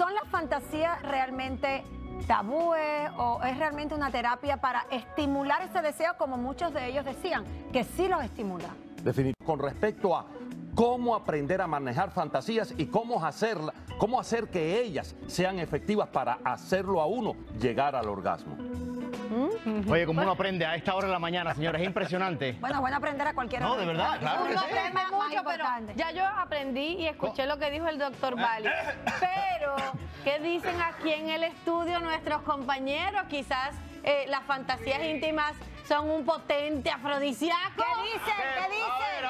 ¿son las fantasías realmente tabúes o es realmente una terapia para estimular ese deseo como muchos de ellos decían, que sí los estimula? Definitivamente. Con respecto a cómo aprender a manejar fantasías y cómo hacerla, cómo hacer que ellas sean efectivas para hacerlo a uno llegar al orgasmo. Oye, como uno aprende a esta hora de la mañana, señora, es impresionante. Bueno, bueno aprender a cualquier No, de verdad, claro que Uno sí. mucho, pero importante. ya yo aprendí y escuché lo que dijo el doctor Bali. Pero, ¿qué dicen aquí en el estudio nuestros compañeros? Quizás eh, las fantasías íntimas son un potente afrodisíaco. ¿Qué dicen? ¿Qué dicen? A ver, a ver,